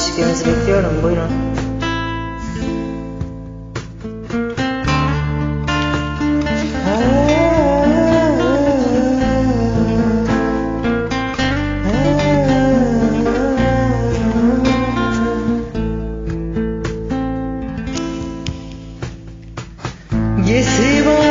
si tienes elección, bueno. Yes, it was.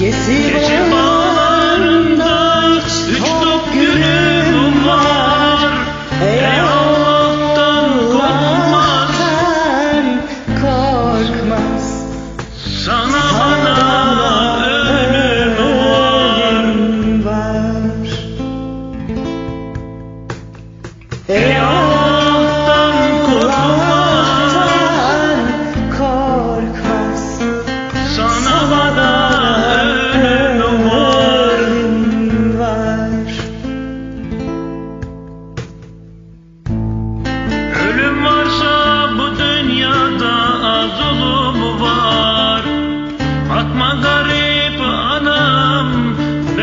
que se vão